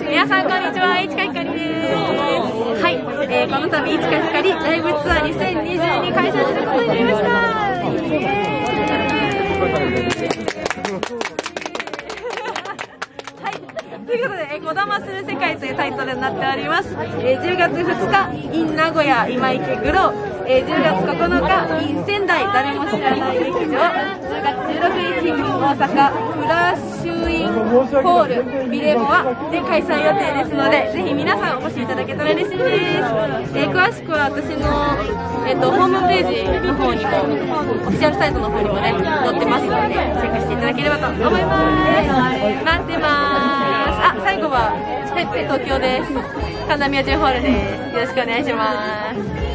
皆さんこんにちは、市川ひかりです。はい、えーこの度市川ひかりライブツアー2022開催することになりました。はい、ということで、えー、こだまする世界というタイトルになっております。えー10月2日、in 名古屋今池グロー、えー10月9日、in 仙台。誰も知らない劇場、10月16日、大阪フラッシュインホールビレモアで開催予定ですので、ぜひ皆さんお越しいただけたら嬉しいです。えー詳しくは私の、えー、とホームページの方にも、オフィシャルサイトの方にもね、載ってますので、チェックしていただければと思います。待ってます。あ、最後は、はい東京です。神田明神ホールです。よろしくお願いします。